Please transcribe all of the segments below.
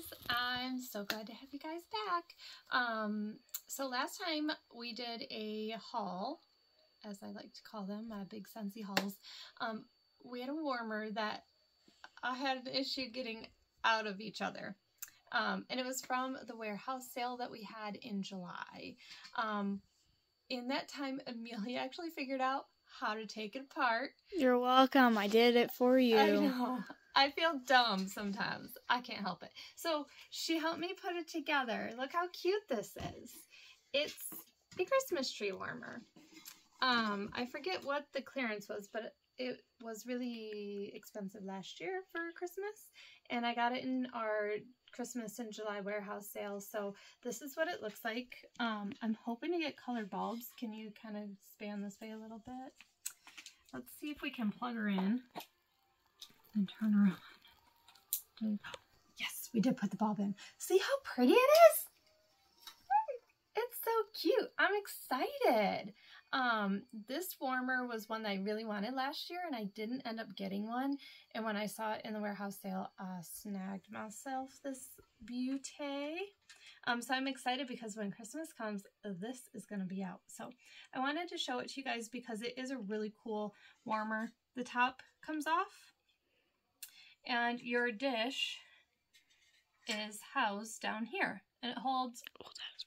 guys, I'm so glad to have you guys back. Um, so last time we did a haul, as I like to call them, my big Scentsy hauls. Um, we had a warmer that I had an issue getting out of each other. Um, and it was from the warehouse sale that we had in July. Um, in that time, Amelia actually figured out how to take it apart. You're welcome. I did it for you. I know. I feel dumb sometimes. I can't help it. So she helped me put it together. Look how cute this is. It's a Christmas tree warmer. Um, I forget what the clearance was, but it was really expensive last year for Christmas. And I got it in our Christmas in July warehouse sale. So this is what it looks like. Um, I'm hoping to get colored bulbs. Can you kind of span this way a little bit? Let's see if we can plug her in and turn on. Yes, we did put the bulb in. See how pretty it is? It's so cute. I'm excited. Um, this warmer was one that I really wanted last year and I didn't end up getting one. And when I saw it in the warehouse sale, I snagged myself this beauty. Um, so I'm excited because when Christmas comes, this is going to be out. So I wanted to show it to you guys because it is a really cool warmer. The top comes off and your dish is housed down here and it holds Oh, that is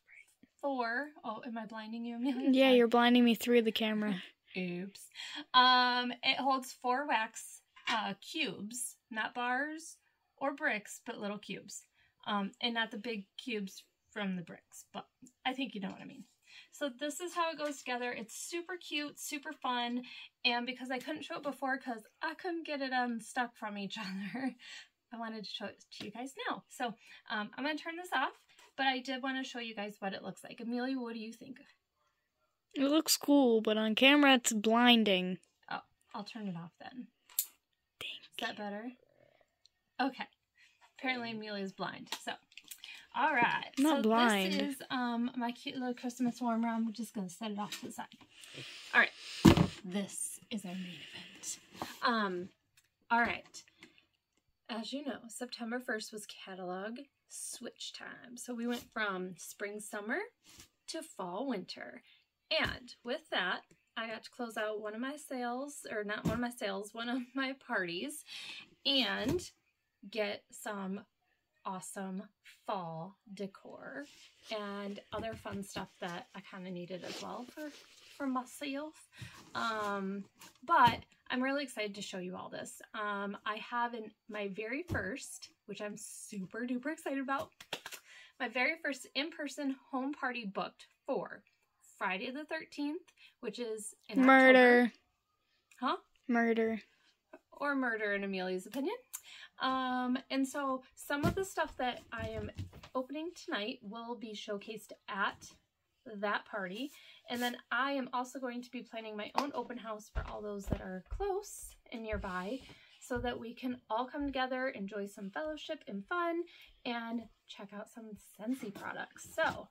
four. Oh, am I blinding you, Amelia? Yeah, you're blinding me through the camera. Oops. Um, it holds four wax uh, cubes, not bars or bricks, but little cubes. Um, and not the big cubes from the bricks, but I think you know what I mean. So this is how it goes together. It's super cute, super fun, and because I couldn't show it before because I couldn't get it unstuck from each other, I wanted to show it to you guys now. So um, I'm going to turn this off, but I did want to show you guys what it looks like. Amelia, what do you think? It looks cool, but on camera it's blinding. Oh, I'll turn it off then. Thank Is that better? Okay. Apparently Amelia's blind. So, all right. I'm not so blind. This is um my cute little Christmas warmer. I'm just gonna set it off to the side. All right. This is our main event. Um. All right. As you know, September 1st was catalog switch time. So we went from spring summer to fall winter. And with that, I got to close out one of my sales, or not one of my sales, one of my parties, and get some awesome fall decor and other fun stuff that I kind of needed as well for for myself. Um, but I'm really excited to show you all this. Um, I have in my very first, which I'm super duper excited about, my very first in-person home party booked for Friday the 13th, which is in October. Murder. Huh? Murder. or murder in Amelia's opinion. Um, and so some of the stuff that I am opening tonight will be showcased at that party. And then I am also going to be planning my own open house for all those that are close and nearby so that we can all come together, enjoy some fellowship and fun, and check out some Scentsy products. So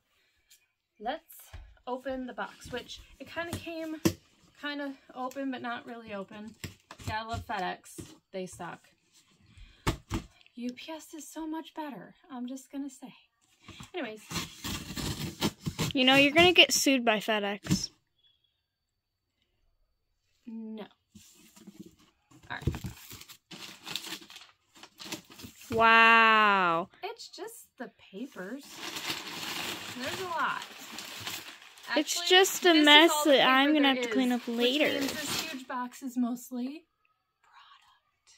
let's open the box, which it kind of came kind of open, but not really open. Gotta love FedEx. They suck. UPS is so much better. I'm just gonna say. Anyways, You know, you're gonna get sued by FedEx. no. Alright. Wow. It's just the papers. There's a lot. It's just a mess that I'm gonna have to clean up later. this huge box is mostly product.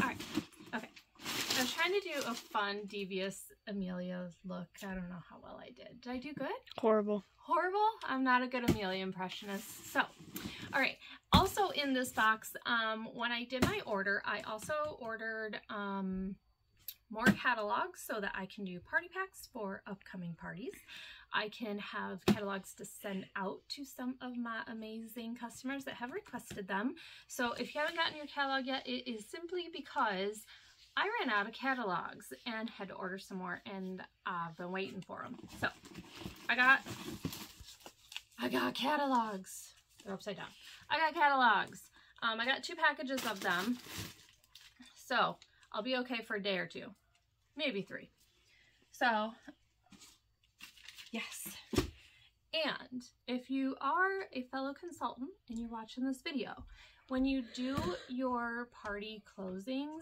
Alright, okay. I was trying to do a fun, devious Amelia look. I don't know how well I did. Did I do good? Horrible. horrible. I'm not a good Amelia impressionist. So, all right. Also in this box, um, when I did my order, I also ordered um, more catalogs so that I can do party packs for upcoming parties. I can have catalogs to send out to some of my amazing customers that have requested them. So if you haven't gotten your catalog yet, it is simply because I ran out of catalogs and had to order some more and I've been waiting for them. So I got I got catalogs. They're upside down. I got catalogs. Um, I got two packages of them. So I'll be okay for a day or two. Maybe three. So, yes. And if you are a fellow consultant and you're watching this video, when you do your party closings,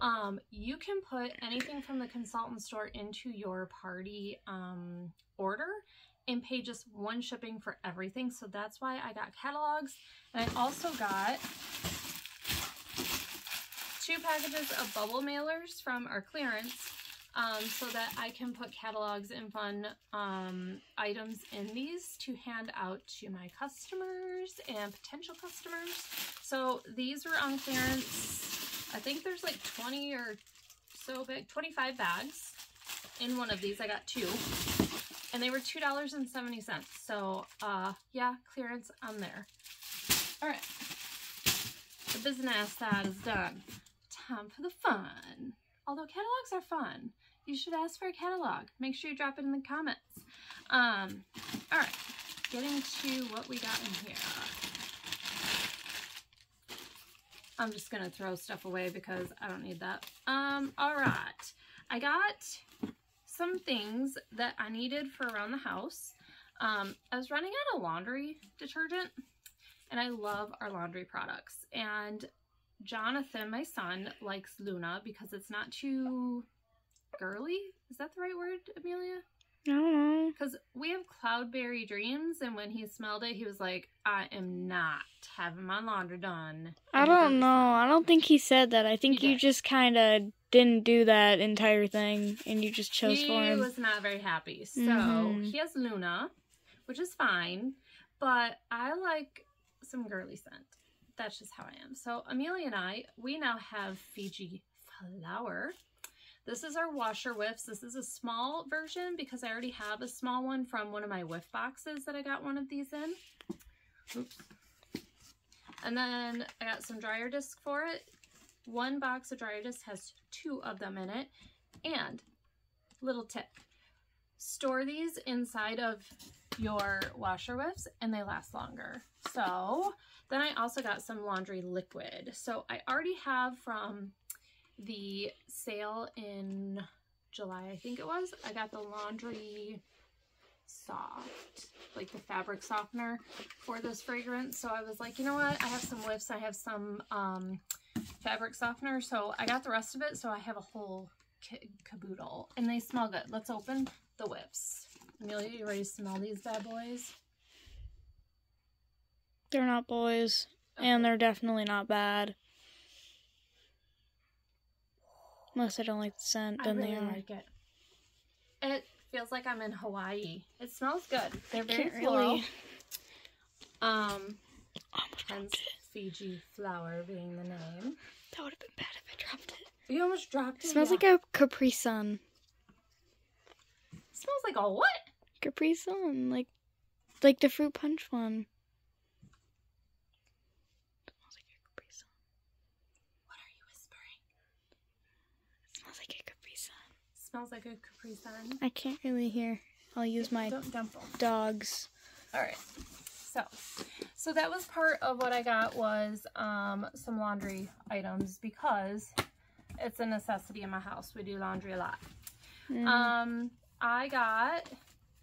um, you can put anything from the consultant store into your party um, order and pay just one shipping for everything. So that's why I got catalogs. And I also got two packages of bubble mailers from our clearance um, so that I can put catalogs and fun um, items in these to hand out to my customers and potential customers. So these were on clearance. I think there's like 20 or so big, 25 bags in one of these. I got two and they were $2.70. So uh, yeah, clearance on there. All right, the business side is done. Time for the fun. Although catalogs are fun, you should ask for a catalog. Make sure you drop it in the comments. Um, all right, getting to what we got in here. I'm just gonna throw stuff away because I don't need that. Um, all right, I got some things that I needed for around the house. Um, I was running out of laundry detergent and I love our laundry products. And Jonathan, my son, likes Luna because it's not too girly. Is that the right word, Amelia? I don't know. Because we have cloudberry dreams, and when he smelled it, he was like, I am not having my laundry done. I don't know. I don't think he said that. I think He you just kind of didn't do that entire thing and you just chose he for him. He was not very happy. So Mhm. he has Luna, which is fine, but I like some girly scent. That's just how I am. So Amelia and I, we now have Fiji Flower. This is our washer whiffs. This is a small version because I already have a small one from one of my whiff boxes that I got one of these in. Oops. And then I got some dryer disc for it. One box of dryer disc has two of them in it. And little tip, store these inside of your washer whiffs and they last longer. So then I also got some laundry liquid. So I already have from the sale in July, I think it was, I got the laundry soft, like the fabric softener for this fragrance. So I was like, you know what? I have some whiffs. I have some um, fabric softener. So I got the rest of it. So I have a whole ca- caboodle and they smell good. Let's open the whiffs. Amelia, you ready to smell these bad boys? They're not boys, and they're definitely not bad. Unless I don't like the scent, I then really they are. like it. It feels like I'm in Hawaii. It smells good. They're very floral. really. Um, I almost hence. Fiji flower being the name. That would have been bad if I dropped it. You almost dropped it. It smells yeah. like a Capri Sun. smells like a what? Capri Sun, like, like the fruit punch one. smells like a Capri Sun. What are you whispering? It smells like a Capri Sun. Smells like a Capri Sun. I can't really hear. I'll use my Don't dump 'em. dogs. All right. So, so that was part of what I got was um, some laundry items because it's a necessity in my house. We do laundry a lot. Mm. Um, I got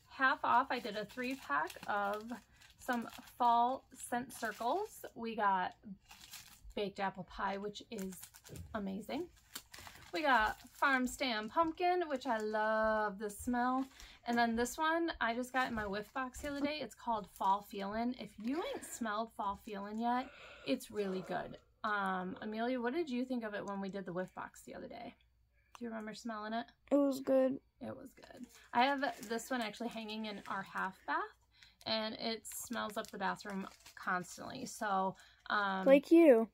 half off. I did a three pack of some fall scent circles. We got baked apple pie, which is amazing. We got farm stand pumpkin, which I love the smell. And then this one I just got in my whiff box the other day. It's called Fall Feelin'. If you ain't smelled Fall Feelin' yet, it's really good. Um, Amelia, what did you think of it when we did the whiff box the other day? Do you remember smelling it? it was good. It was good. I have this one actually hanging in our half bath and it smells up the bathroom constantly. So, um, Like you.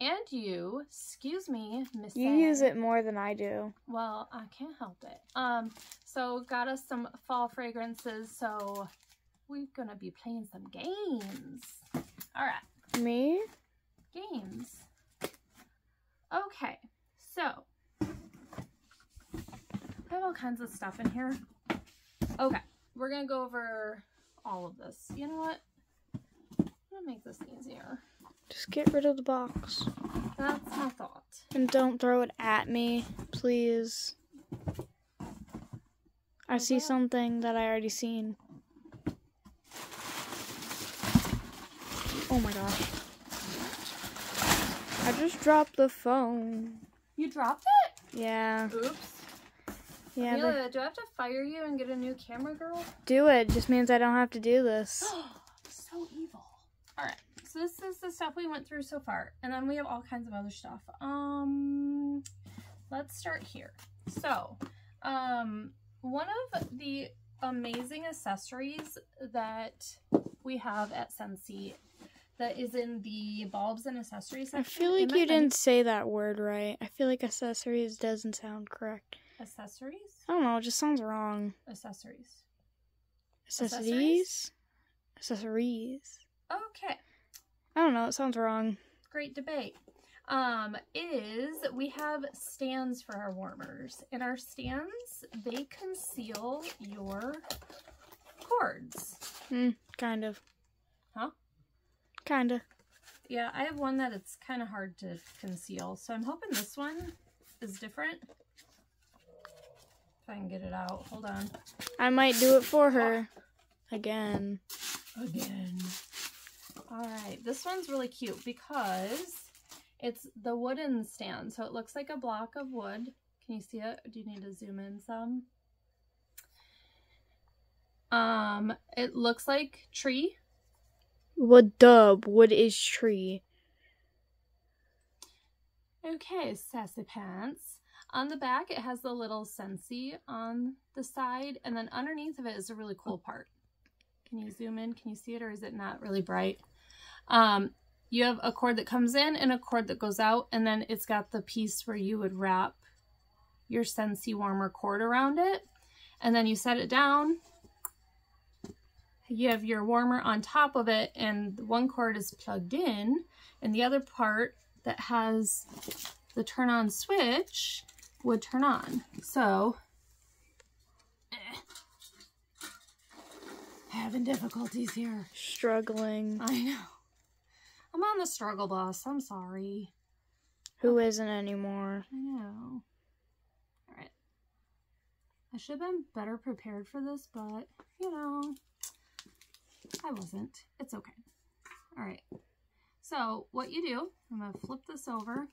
And you, excuse me, Miss. You use it more than I do. Well, I can't help it. Um, so got us some fall fragrances. So we're gonna be playing some games. All right, Me? games. Okay, so I have all kinds of stuff in here. Okay, we're gonna go over all of this. You know what? I'm gonna make this easier. Just get rid of the box. That's my thought. And don't throw it at me, please. I see something that I already seen. Oh my gosh. I just dropped the phone. You dropped it? Yeah. Oops. Yeah, but Amelia, do I have to fire you and get a new camera girl? do it. Just means I don't have to do this. so evil. All right. So this is the stuff we went through so far, and then we have all kinds of other stuff. Um, let's start here. So, um, one of the amazing accessories that we have at Scentsy that is in the bulbs and accessories section. I feel like you didn't say that word right. I feel like accessories doesn't sound correct. accessories. I don't know, it just sounds wrong. Accessories. Accessories? Accessories. Okay. I don't know, it sounds wrong. great debate um is we have stands for our warmers and our stands they conceal your cords Hmm, kind of. Huh? Kind of. yeah i have one that it's kind of hard to conceal so i'm hoping this one is different if i can get it out hold on I might do it for her. Again. again all right this one's really cute because it's the wooden stand. So it looks like a block of wood. Can you see it? Do you need to zoom in some? Um it looks like tree. What dub. Wood is tree. okay sassy pants. On the back it has the little scentsy on the side and then underneath of it is a really cool part. Can you zoom in? Can you see it or is it not really bright um you have a cord that comes in and a cord that goes out and then it's got the piece where you would wrap your Scentsy warmer cord around it and then you set it down you have your warmer on top of it and one cord is plugged in and the other part that has the turn on switch would turn on so eh. having difficulties here Struggling. I know. I'm on the struggle bus. I'm sorry. Who isn't anymore? I know. Alright. I should have been better prepared for this, but, you know, I wasn't. It's okay. Alright. So, what you do, I'm going to flip this over,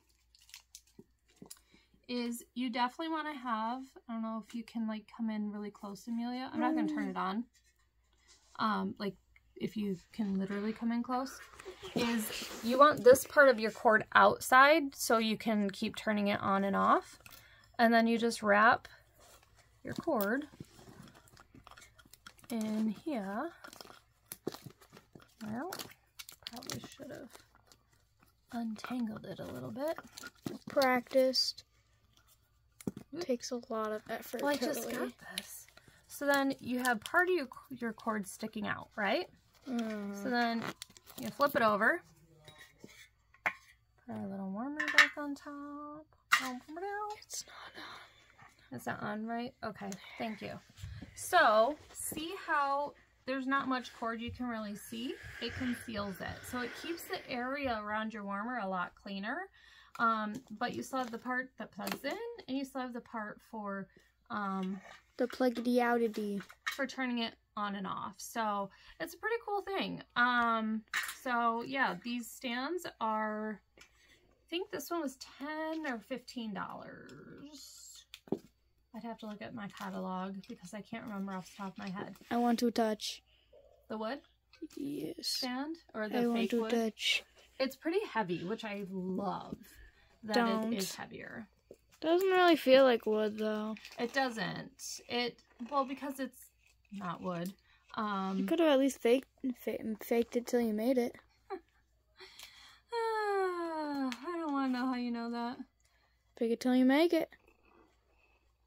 is you definitely want to have, I don't know if you can, like, come in really close, Amelia. I'm not going to turn it on. Um, like, if you can literally come in close, is you want this part of your cord outside so you can keep turning it on and off. And then you just wrap your cord in here. Well, probably should have untangled it a little bit. Practiced. Takes a lot of effort. Well, I just got this. So then you have part of your, your cord sticking out, right? Mm. So then you flip it over. Put our little warmer back on top. It's not on. Is that on right? Okay, thank you. So, see how there's not much cord you can really see? It conceals it. So it keeps the area around your warmer a lot cleaner. Um, but you still have the part that plugs in and you still have the part for um, The pluggity outity. for turning it on and off. So it's a pretty cool thing. Um, so yeah, these stands are, I think this one was 10 or $15. I'd have to look at my catalog because I can't remember off the top of my head. I want to touch. The wood Yes. stand or the I want fake to wood? touch. It's pretty heavy, which I love that Don't. it is heavier. Doesn't really feel like wood though. It doesn't. It, well, because it's not wood. Um, You could have at least faked faked it till you made it. Ah, I don't want to know how you know that. Fake it till you make it.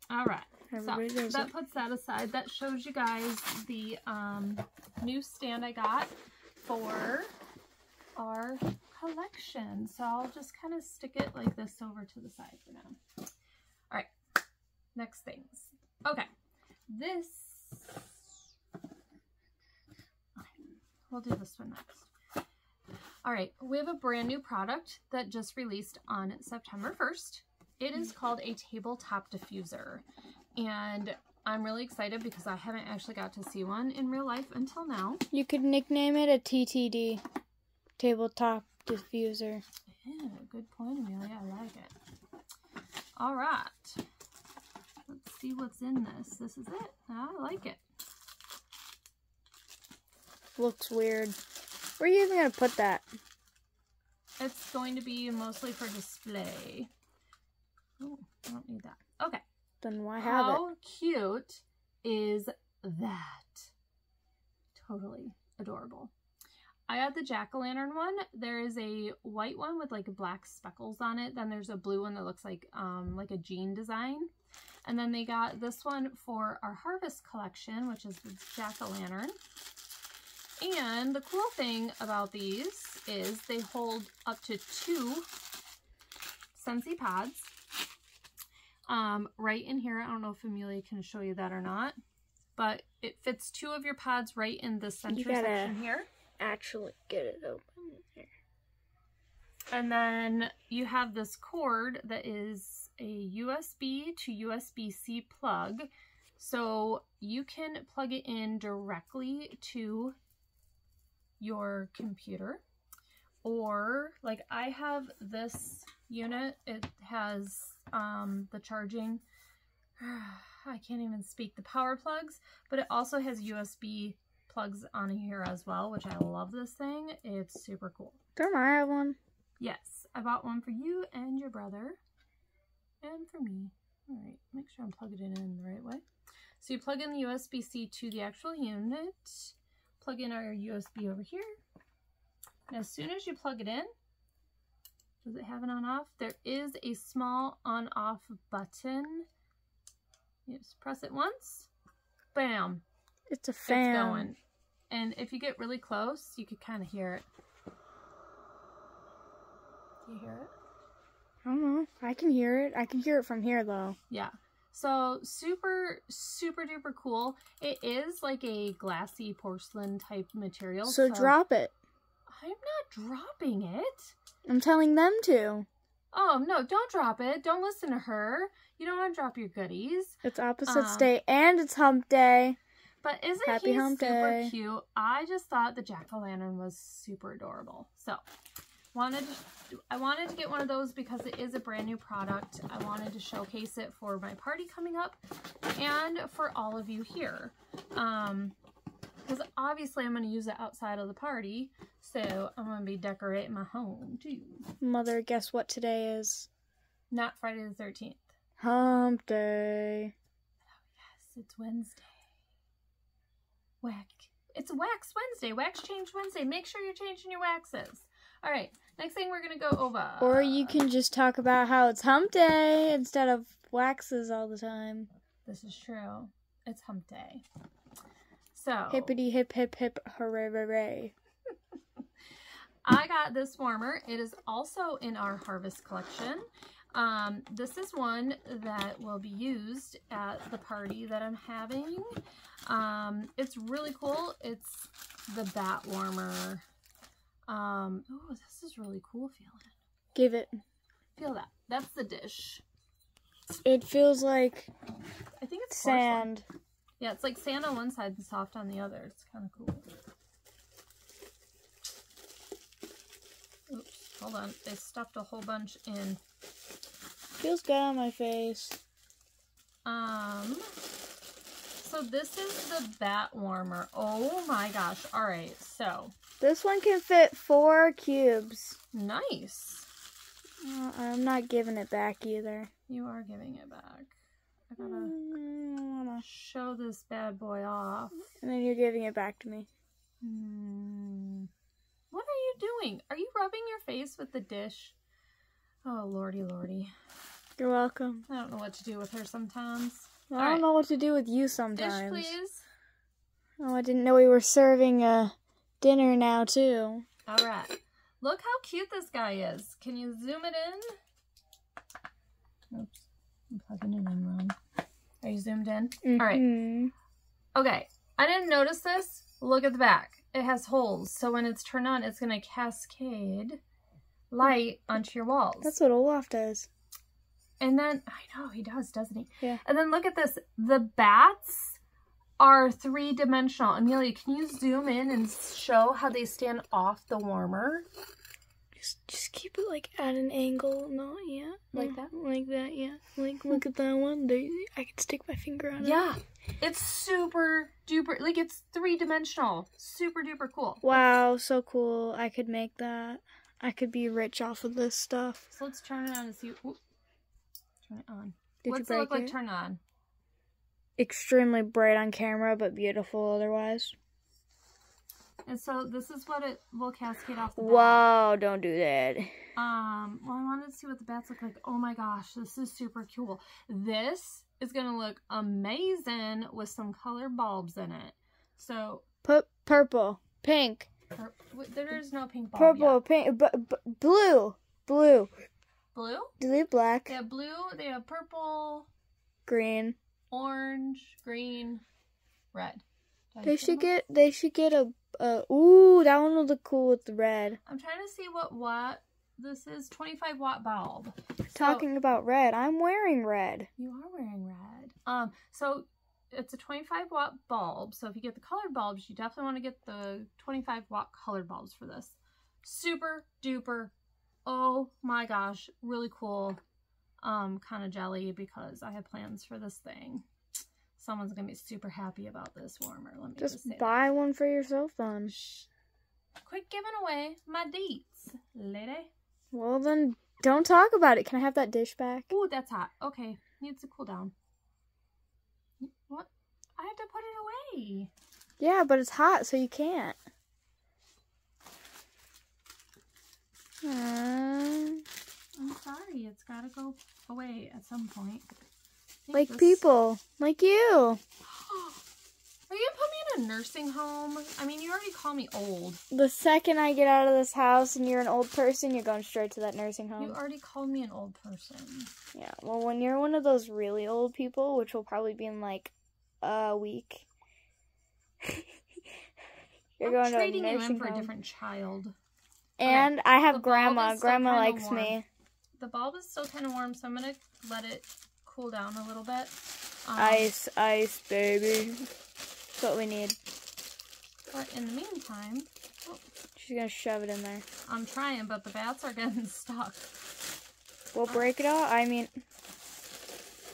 All right. Everybody so that it. puts that aside. That shows you guys the um, new stand I got for our collection. So I'll just kind of stick it like this over to the side for now. All right. Next things. Okay. This. Okay, We'll do this one next. All right, we have a brand new product that just released on September 1st. It is called a tabletop diffuser. And I'm really excited because I haven't actually got to see one in real life until now. You could nickname it a TTD, tabletop diffuser. Yeah, good point, Amelia. I like it. All right. Let's see what's in this. This is it. I like it. Looks weird. Where are you even gonna put that? It's going to be mostly for display. Oh, I don't need that. Okay. Then why have How cute is that? Totally adorable. I got the jack-o'-lantern one. There is a white one with like black speckles on it. Then there's a blue one that looks like um, like a jean design. And then they got this one for our harvest collection, which is the jack-o'-lantern. And the cool thing about these is they hold up to two Scentsy pads Um, right in here, I don't know if Amelia can show you that or not, but it fits two of your pads right in the center section here. Actually, get it open. Here. And then you have this cord that is a USB to USB-C plug. So you can plug it in directly to your computer. Or like I have this unit, it has um, the charging, I can't even speak, the power plugs, but it also has USB plugs on here as well, which I love this thing. It's super cool. Don't I have one? Yes, I bought one for you and your brother, and for me. All right, make sure I'm plugging it in the right way. So you plug in the USB-C to the actual unit, plug in our USB over here. And as soon as you plug it in, does it have an on-off? There is a small on-off button. You just press it once, bam, It's a fan. it's going. And if you get really close, you could kind of hear it. Do you hear it? I don't know. I can hear it. I can hear it from here though. Yeah. So super, super duper cool. It is like a glassy porcelain type material. So drop it. I'm not dropping it. I'm telling them to. Oh no, don't drop it. Don't listen to her. You don't want to drop your goodies. It's opposites Um, day and it's hump day. But isn't Happy he hump super day. cute? I just thought the jack-o'-lantern was super adorable. So wanted I wanted to get one of those because it is a brand new product. I wanted to showcase it for my party coming up and for all of you here. Um because obviously I'm going to use it outside of the party. So I'm going to be decorating my home too. Mother, guess what today is? Not Friday the 13th. Hump day. Oh yes, it's Wednesday. Whack. It's Wax Wednesday. Wax Change Wednesday. Make sure you're changing your waxes. All right. Next thing we're going to go over. Or you can just talk about how it's hump day instead of waxes all the time. This is true. It's hump day. So, Hippity hip hip hip hooray hooray. I got this warmer. It is also in our harvest collection. Um, this is one that will be used at the party that I'm having. Um, it's really cool. It's the bat warmer. Um, oh, this is really cool feeling. Give it. Feel that. That's the dish. It feels like I think it's porcelain. sand. Yeah, it's like sand on one side and soft on the other. It's kind of cool. Oops, hold on. They stuffed a whole bunch in. Feels good on my face. Um, so this is the bat warmer. Oh my gosh. All right, so This one can fit four cubes. nice. Uh, I'm not giving it back either. You are giving it back. I gotta Mm, show this bad boy off. And then you're giving it back to me. Hmm. What are you doing? Are you rubbing your face with the dish? Oh, lordy, lordy. You're welcome. I don't know what to do with her sometimes. I don't right. know what to do with you sometimes. Dish, please. Oh, I didn't know we were serving a dinner now too. All right. Look how cute this guy is. Can you zoom it in? Oops. I'm plugging it in wrong. Are you zoomed in? All right. Mhm. Okay. I didn't notice this. Look at the back. it has holes. So when it's turned on, it's going to cascade light onto your walls. That's what Olaf does. And then, I know, he does, doesn't he? Yeah. And then look at this. The bats are three-dimensional. Amelia, can you zoom in and show how they stand off the warmer? Just, just keep it like at an angle, not yeah, Like that? like that, yeah. Like look at that one. There, I can stick my finger on it. Yeah. It's super duper, like it's three-dimensional. Super duper cool. Wow, so cool. I could make that. I could be rich off of this stuff. So let's turn it on and see. Ooh. Turn it on. Did What's you it break look like turn on? Extremely bright on camera, but beautiful otherwise. And so this is what it will cascade off the back. Wow, don't do that. Um, well, I wanted to see what the bats look like. Oh my gosh, this is super cool. This is going to look amazing with some color bulbs in it. So, Put purple, pink, pur- there is no pink bulb purple, yet. pink, blue, blue. Blue? Have black? They have blue, they have purple, Green. Orange, green, red. They should get. They should get a. Uh, ooh, that one will look cool with the red. I'm trying to see what watt this is. 25 watt bulb. So- Talking about red, I'm wearing red. You are wearing red. Um, so it's a 25 watt bulb. So if you get the colored bulbs, you definitely want to get the 25 watt colored bulbs for this. Super duper. Oh my gosh, really cool. Um, kind of jelly because I have plans for this thing. Someone's gonna be super happy about this warmer. Let me just, Just say that. buy one for yourself then. Quit giving away my deets, lady. Well then, don't talk about it. Can I have that dish back? Ooh, that's hot. Okay, needs to cool down. What? I have to put it away. Yeah, but it's hot, so you can't. Uh, I'm sorry, it's gotta go away at some point. Like this- people, like you. Are you gonna put me in a nursing home? I mean, you already call me old. The second I get out of this house and you're an old person, you're going straight to that nursing home. You home. already called me an old person. Yeah. Well, when you're one of those really old people, which will probably be in like a week, you're I'm going to a trading you in for a different child. And I have The grandma. Grandma likes warm. me. The bulb is still kind of warm, so I'm gonna let it cool down a little bit. Um, Ice, ice, baby. That's what we need. But in the meantime, She's gonna shove it in there. I'm trying, but the bats are getting stuck. We'll break it out. I mean,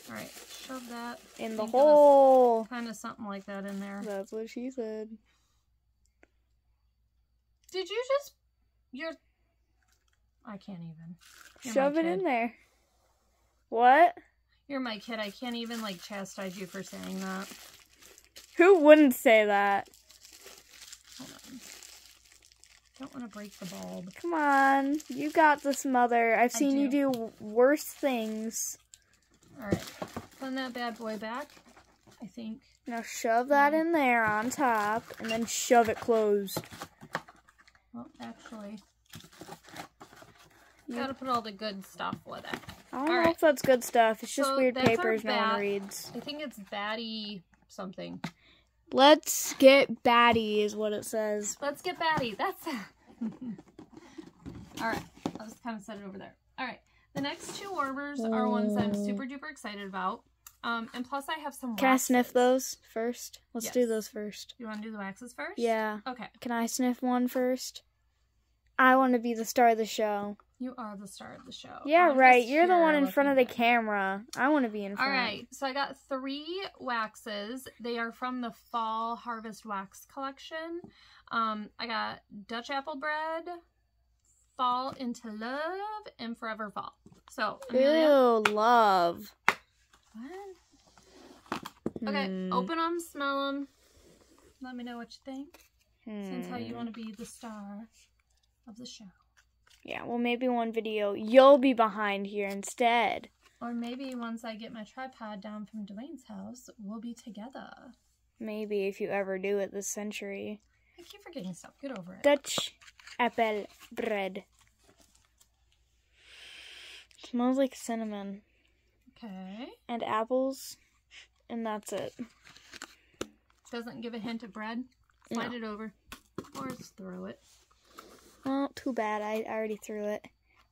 All right, shove that. in the Think of this hole. Kind of something like that in there. That's what she said. Did you just? You're. I can't even. You're Shove it in there. What? You're my kid. I can't even like chastise you for saying that. Who wouldn't say that? Hold on. Don't want to break the bulb. Come on, you got this, mother. I've seen you do. do worse things. All right, putting that bad boy back. I think. Now shove that mm. in there on top, and then shove it closed. Well, actually, You- gotta put all the good stuff with it. I don't know Alright. if that's good stuff. It's just So weird papers no one reads. I think it's batty something. Let's get batty, is what it says. Let's get batty. That's. All right. I'll just kind of set it over there. All right. The next two warmers are ones I'm super duper excited about. Um, and plus I have some Can I sniff those first? Let's do those first. You want to do the waxes first? Yeah. Okay. Can I sniff one first? I want to be the star of the show. You are the star of the show. Yeah, I'm right. You're the one in front of the good. camera. I want to be in All front. right. So I got three waxes. They are from the Fall Harvest Wax Collection. Um, I got Dutch Apple Bread, Fall into Love, and Forever Fall. So, Amelia, Ew, love. what? Okay, Hmm. open them, smell them. Let me know what you think. Since how you Hmm. want to be the star of the show. Yeah, well, maybe one video you'll be behind here instead. Or maybe once I get my tripod down from Dwayne's house, we'll be together. Maybe if you ever do it this century. I keep forgetting stuff. Get over it. Dutch apple bread. Smells like cinnamon Okay. and apples, and that's it. Doesn't give a hint of bread. Slide No. it over. Or just throw it. Oh, too bad. I already threw it.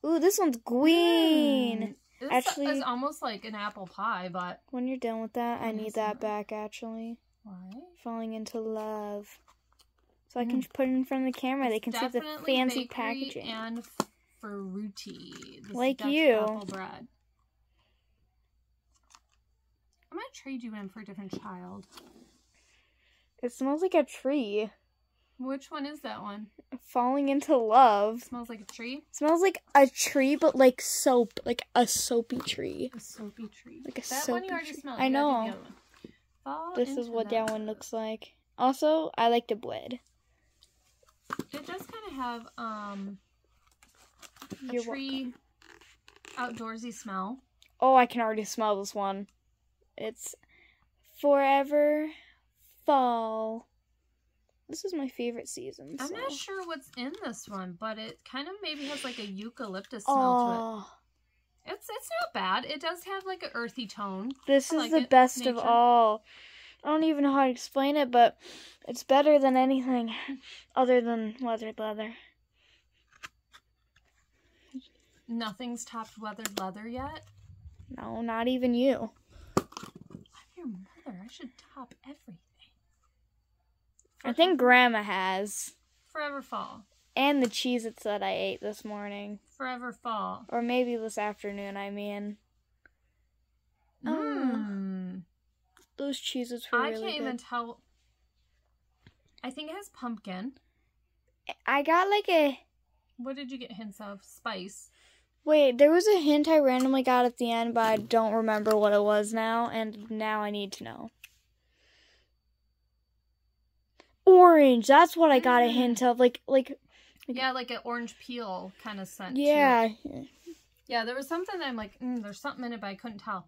Ooh, this one's green. Mm. This Actually- is almost like an apple pie, but When you're done with that, I need that back actually. why? Falling into love. So I can put it in front of the camera. they can see the Mm. Fancy packaging. and fruity. This Like Dutch you. apple bread. I'm gonna trade you in for a different child. It smells like a tree. Which one is that one? Falling into love. Smells like a tree. smells like a tree, but like soap, like a soapy tree. A soapy tree. Like a that one soapy you already tree. smelled. I You know. the other one. Fall This is what that one looks like. Also, I like the bread. It does kind of have um a You're tree outdoorsy smell. Oh, I can already smell this one. It's forever fall. This is my favorite season. I'm so. not sure what's in this one, but it kind of maybe has like a eucalyptus smell to Oh, it. It's it's not bad. It does have like an earthy tone. this I is like the it. best of all. I don't even know how to explain it, but it's better than anything other than weathered leather. Nothing's topped weathered leather yet. No, not even you. I'm your mother. I should top everything. I think Grandma has. Forever fall. And the Cheez Its that I ate this morning. Forever fall. Or maybe this afternoon, I mean. Mmm. Those Cheez Its were I really can't good. even tell. I think it has pumpkin. I got like a. What did you get hints of? Spice. Wait, there was a hint I randomly got at the end, but I don't remember what it was now, and now I need to know. Orange. That's what I got a Mm. hint of. Like, like, Yeah, like an orange peel kind of scent. it. yeah. Yeah, there was something that I'm like, mm, there's something in it, but I couldn't tell.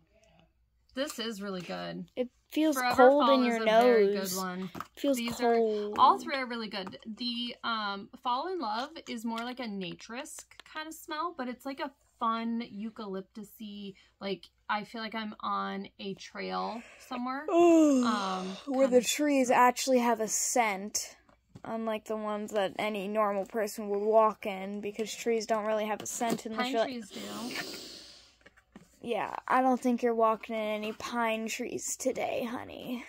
This is really good. It feels Forever cold Fall in is your a very good nose. one. feels These are- cold. All three are really good. The um Fall in Love is more like a naturesque kind of smell, but it's like a fun eucalyptusy. Like I feel like I'm on a trail somewhere. Um, where the trees actually have a scent, unlike the ones that any normal person would walk in, because trees don't really have a scent unless Pine you're. trees do. Yeah, I don't think you're walking in any pine trees today, honey.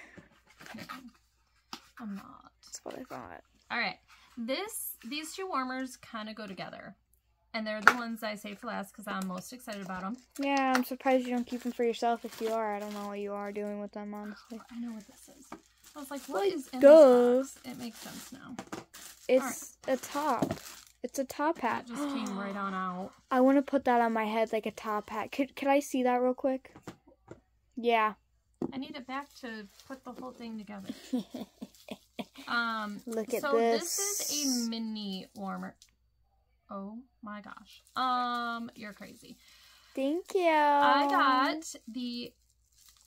I'm not. That's what I thought. All right. This these two warmers kind of go together. And they're the ones I say for last because I'm most excited about them. Yeah, I'm surprised you don't keep them for yourself if you are. I don't know what you are doing with them, honestly. I know what this is. I was like, what Like, is in duh. this box? It makes sense now. It's a top. It's a top hat. That just came right on out. I want to put that on my head like a top hat. Could could I see that real quick? Yeah. I need it back to put the whole thing together. Um, Look at so this. So this is a mini warmer. Oh my gosh. Um, you're crazy. Thank you. I got the.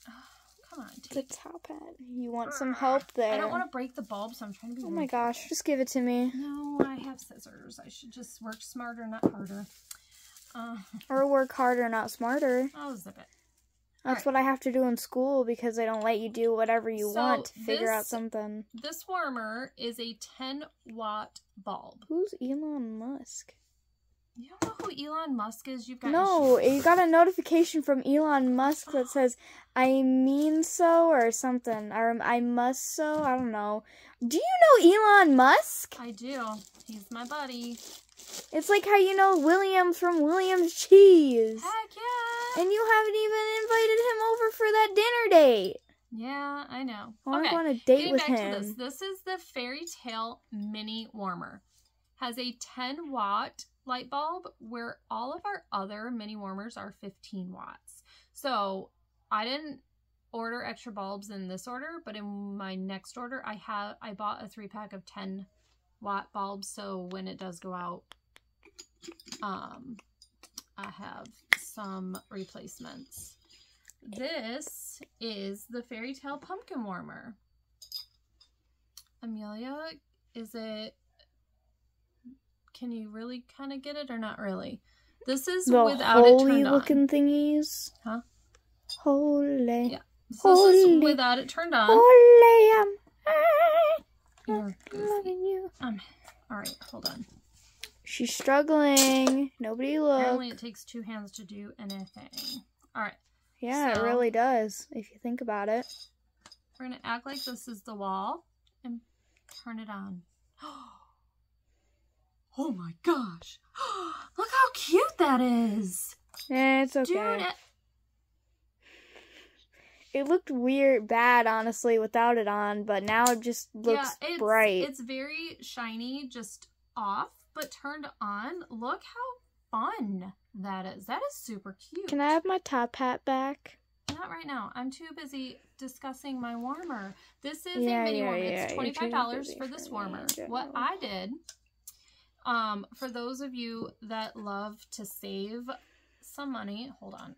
come on, the take. top hat. You want some help there? I don't want to break the bulb, so I'm trying to be. Oh my gosh, just give it to me. No, I have scissors. I should just work smarter, not harder. Uh, Or work harder, not smarter. I'll zip it. That's Alright. what I have to do in school because they don't let you do whatever you So want to figure out something. This warmer is a 10 watt bulb. Who's Elon Musk? You don't know who Elon Musk is? You've got No, you got a notification from Elon Musk that says "I mean so" or something, or um, "I must so." I don't know. Do you know Elon Musk? I do. He's my buddy. It's like how you know William from Williams Cheese, Heck yeah! and you haven't even invited him over for that dinner date. Yeah, I know. I want to go on a date Getting with back him. to this. This is the Fairy Tale Mini Warmer. Has a 10 watt light bulb where all of our other mini warmers are 15 watts. So I didn't order extra bulbs in this order, but in my next order I have I bought a three pack of 10 watt bulb so when it does go out um I have some replacements. This is the Fairy Tale Pumpkin Warmer. Amelia, is it can you really kind of get it or not really? This is the without it holy turned on. looking thingies. Huh? Holy. Yeah. So this is Holy. without it turned on. Holy, I'm, You're I'm loving you. I'm All right, hold on. She's struggling. Nobody look. Apparently, it takes two hands to do anything. All right, Yeah, so- it really does. If you think about it. we're gonna act like this is the wall and turn it on. Oh my gosh! Look how cute that is, Yeah, it's okay. dude. It- looked weird, bad, honestly, without it on, but now it just looks yeah, it's, bright. It's very shiny, just off, but turned on. Look how fun that is. That is super cute. Can I have my top hat back? Not right now. I'm too busy discussing my warmer. This is Yeah, a mini yeah, warmer. It's you're twenty too five dollars for for this warmer. What. I did, um, for those of you that love to save some money, hold on.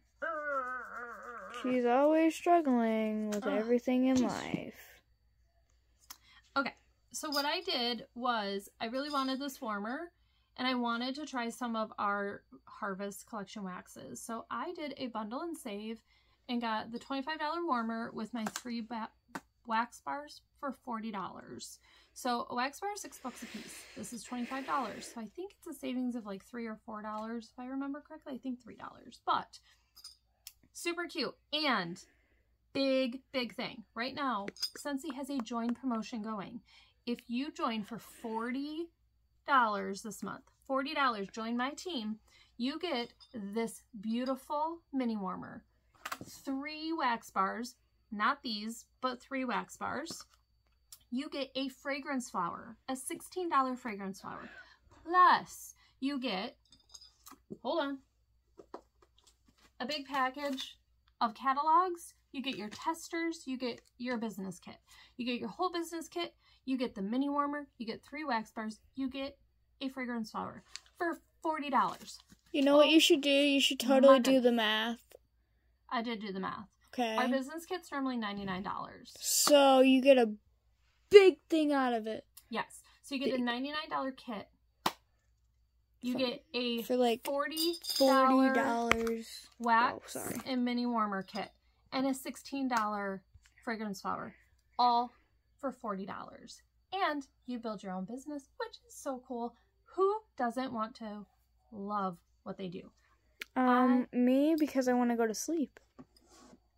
She's always struggling with Ugh, everything in life. Okay, so what I did was I really wanted this warmer and I wanted to try some of our Harvest Collection waxes. So I did a bundle and save and got the $25 warmer with my three wax bars for $40. So a wax bar is six bucks a piece. This is $25. So I think it's a savings of like three or four dollars if I remember correctly. I think three dollars. But super cute. And big, big thing. Right now, Scentsy has a join promotion going. If you join for $40 this month, $40, join my team, you get this beautiful mini warmer. Three wax bars, not these, but three wax bars. You get a fragrance flower, a $16 fragrance flower. Plus, you get, hold on, a big package of catalogs. You get your testers, you get your business kit. You get your whole business kit, you get the mini warmer, you get three wax bars, you get a fragrance flower for $40. You know what you should do? You should totally do the math. I did do the math. Okay. Our business kit's normally $99. So you get a big thing out of it Yes. So you get a $99 kit. You For- get a for like $40 forty dollars. wax Oh, sorry. and mini warmer kit and a $16 fragrance flower all for $40 and you build your own business which is so cool who doesn't want to love what they do Um, me because I want to go to sleep.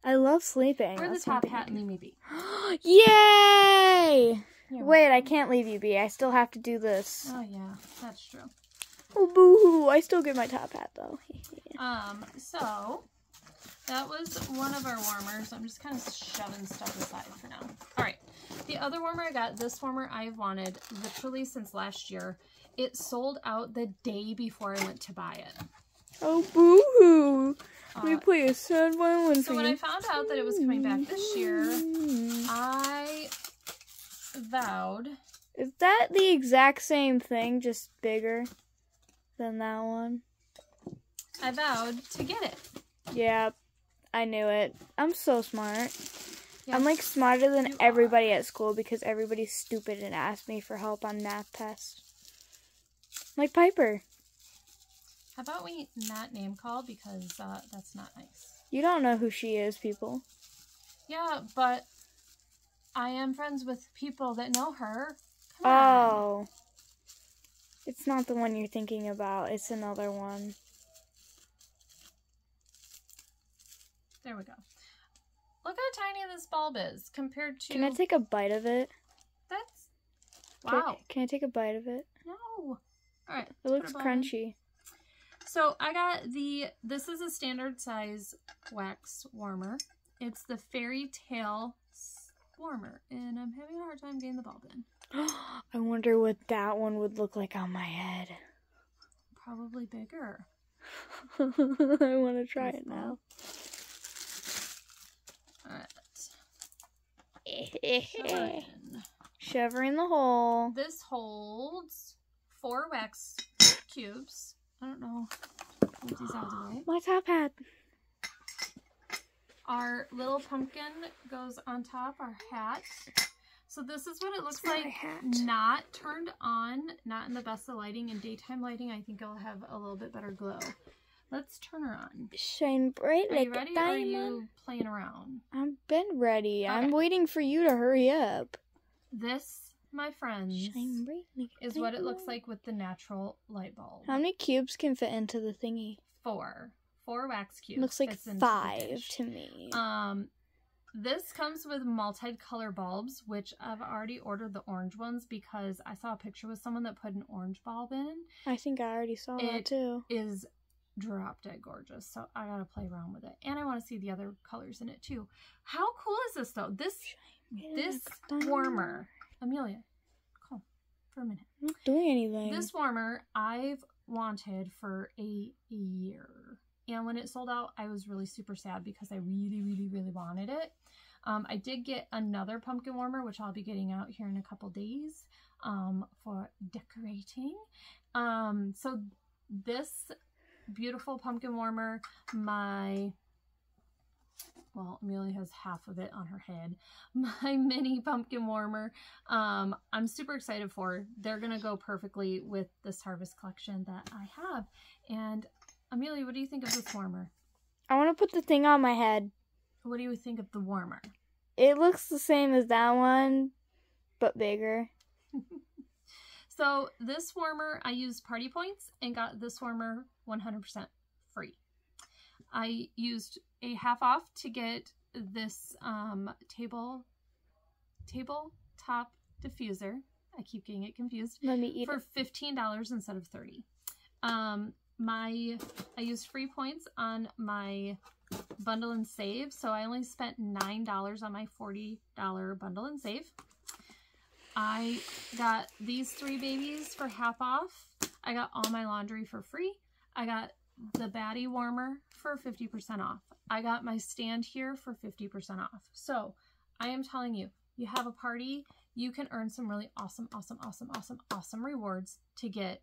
I love sleeping. we're the That's top hat and leave me be. Yay! You're Wait, I can't leave you be. I still have to do this. oh yeah that's true Oh, boo hoo! I still get my top hat though. um so that was one of our warmers i'm just kind of shoving stuff aside for now all right the other warmer i got this warmer i've wanted literally since last year it sold out the day before i went to buy it oh, boo hoo! Let me Uh, play a sad violin So when. I found out that it was coming back this year, I vowed. Is that the exact same thing, just bigger than that one? I vowed to get it. Yeah, I knew it. I'm so smart. I'm like smarter than everybody at school because everybody's stupid and asked me for help on math tests. Like Piper. How about we not name call because uh, that's not nice. You don't know who she is, people. Yeah, but I am friends with people that know her. Come on. It's not the one you're thinking about. It's another one. There we go. Look how tiny this bulb is compared to. Can I take a bite of it? That's. Can- Wow. Can I take a bite of it? No. All right. It looks crunchy. So I got the, this is a standard size wax warmer. It's the Fairy Tale warmer, and I'm having a hard time getting the bulb in. I wonder what that one would look like on my head. Probably bigger. I want to try it now. Alright. shove it in. Shove her in the hole. This holds four wax cubes. I don't know. Move these out of the way. My top hat. Our little pumpkin goes on top, our hat. So this is what it looks It's not a like not turned on, not in the best of lighting. In daytime lighting, I think it'll have a little bit better glow. Let's turn her on. Shine bright Are like you ready a or are you playing around? I've been ready. I'm waiting for you to hurry up. This my friends, Shine brightly. is what it looks like with the natural light bulb. How many cubes can fit into the thingy? Four. Four wax cubes. Looks like fits into the five to me. Um, this comes with multi-color bulbs, which I've already ordered the orange ones because I saw a picture with someone that put an orange bulb in. I think I already saw that it- too. Is drop dead gorgeous, so I gotta play around with it, and I want to see the other colors in it too. How cool is this though? This this warmer, Amelia, calm for a minute. I'm not doing anything. This warmer I've wanted for a year. And when it sold out, I was really super sad because I really, really, really wanted it. Um, I did get another pumpkin warmer, which I'll be getting out here in a couple days um, for decorating. Um, so this beautiful pumpkin warmer, my well, Amelia has half of it on her head. My mini pumpkin warmer. Um, I'm super excited for. They're gonna go perfectly with this harvest collection that I have. And Amelia, what do you think of this warmer? I want to put the thing on my head. What do you think of the warmer? It looks the same as that one, but bigger. So this warmer, I used party points and got this warmer 100% free. I used a half off to get this um, table table top diffuser. I keep getting it confused Let me eat for fifteen dollars instead of thirty. Um, my I used free points on my bundle and save, so I only spent nine dollars on my forty dollar bundle and save. I got these three babies for half off. I got all my laundry for free. I got the baddie warmer for 50% off. I got my stand here for 50% off. So I am telling you, you have a party, you can earn some really awesome, awesome, awesome, awesome, awesome rewards to get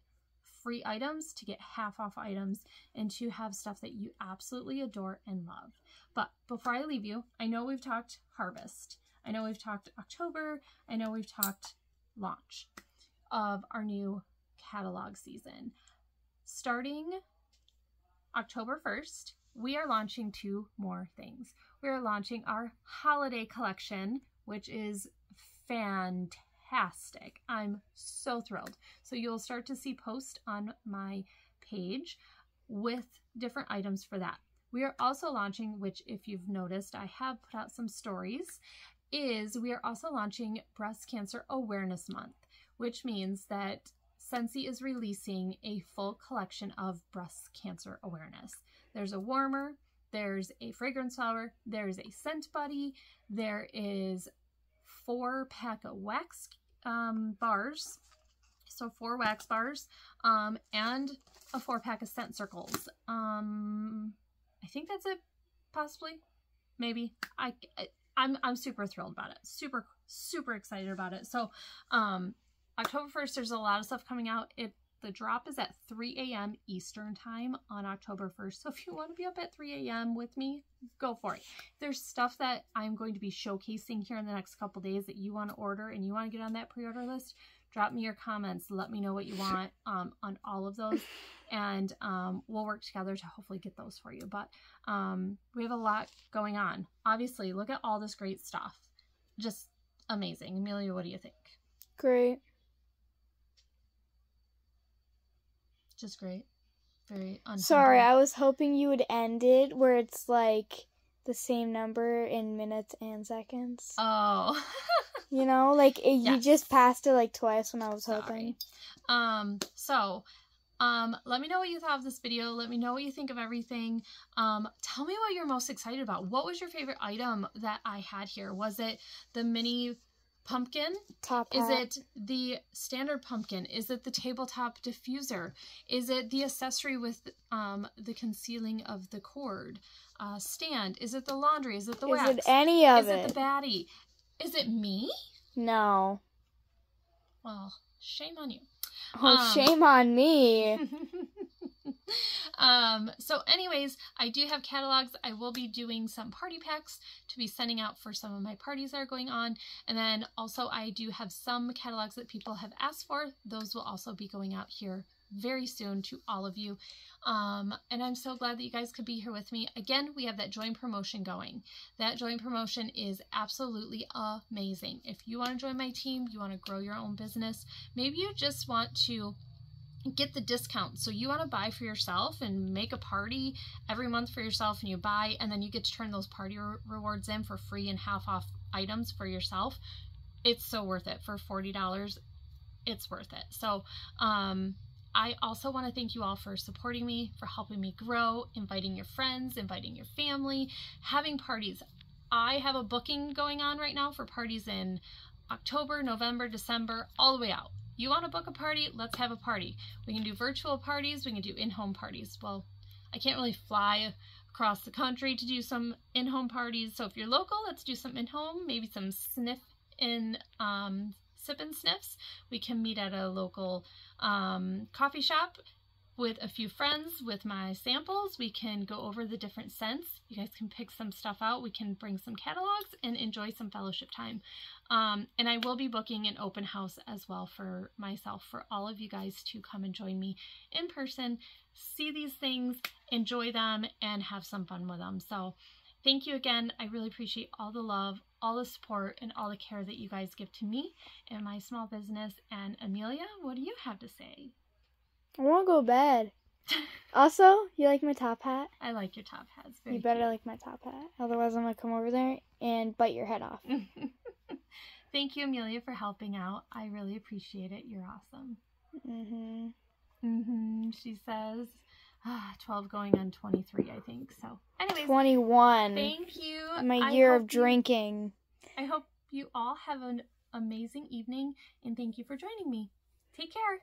free items, to get half off items, and to have stuff that you absolutely adore and love. But before I leave you, I know we've talked harvest. I know we've talked October. I know we've talked launch of our new catalog season. Starting October 1st, we are launching two more things. We are launching our holiday collection, which is fantastic. I'm so thrilled. So you'll start to see posts on my page with different items for that. We are also launching, which if you've noticed, I have put out some stories, is we are also launching Breast Cancer Awareness Month, which means that Scentsy is releasing a full collection of breast cancer awareness. There's a warmer, there's a fragrance flower, there's a scent buddy, there is four pack of wax um, bars, so four wax bars, um, and a four pack of scent circles. Um, I think that's it, possibly, maybe. I, I I'm I'm super thrilled about it. Super super excited about it. So, um, October 1st, there's a lot of stuff coming out. It the drop is at 3 a.m. Eastern time on October 1st. So if you want to be up at 3 a.m. with me, go for it. There's stuff that I'm going to be showcasing here in the next couple days that you want to order and you want to get on that pre-order list. Drop me your comments. Let me know what you want um, on all of those, and um, we'll work together to hopefully get those for you. But um, we have a lot going on. Obviously, look at all this great stuff. Just amazing. Amelia, what do you think? Great. Just great. Very. Sorry, I was hoping you would end it where it's like the same number in minutes and seconds. Oh. You know, like it, you just passed it like twice when I was Sorry. hoping. Um, so, um, let me know what you thought of this video. Let me know what you think of everything. Um, tell me what you're most excited about. What was your favorite item that I had here? Was it the mini pumpkin? Top Is it the standard pumpkin? Is it the tabletop diffuser? Is it the accessory with um, the concealing of the cord uh, stand? Is it the laundry? Is it the Is wax? it any of Is it the baddie? Is it me? No. Well, shame on you. Oh, Um, shame on me. um so anyways i do have catalogs i will be doing some party packs to be sending out for some of my parties that are going on and then also i do have some catalogs that people have asked for those will also be going out here very soon to all of you. Um, and I'm so glad that you guys could be here with me. Again, we have that join promotion going. That join promotion is absolutely amazing. If you want to join my team, you want to grow your own business, maybe you just want to get the discount. So you want to buy for yourself and make a party every month for yourself and you buy and then you get to turn those party re- rewards in for free and half off items for yourself. It's so worth it for $40. It's worth it. So, um I also want to thank you all for supporting me, for helping me grow, inviting your friends, inviting your family, having parties. I have a booking going on right now for parties in October, November, December, all the way out. You want to book a party? Let's have a party. We can do virtual parties, we can do in home parties. Well, I can't really fly across the country to do some in home parties. So if you're local, let's do some in home, maybe some sniff in um, sip and sniffs. We can meet at a local um, coffee shop with a few friends with my samples. We can go over the different scents. You guys can pick some stuff out. We can bring some catalogs and enjoy some fellowship time. Um, and I will be booking an open house as well for myself, for all of you guys to come and join me in person, see these things, enjoy them, and have some fun with them. So thank you again. I really appreciate all the love, all the support, and all the care that you guys give to me and my small business. And Amelia, what do you have to say? I want to go to bed. Also, you like my top hat? I like your top hats. Very you better like my top hat. Otherwise, I'm going to come over there and bite your head off. Thank you, Amelia, for helping out. I really appreciate it. You're awesome. Mm-hmm. Mm-hmm. She says, ah, 12 going on 23, I think. So, anyways, 21. thank you. my year of you- drinking. I hope you all have an amazing evening and thank you for joining me. Take care.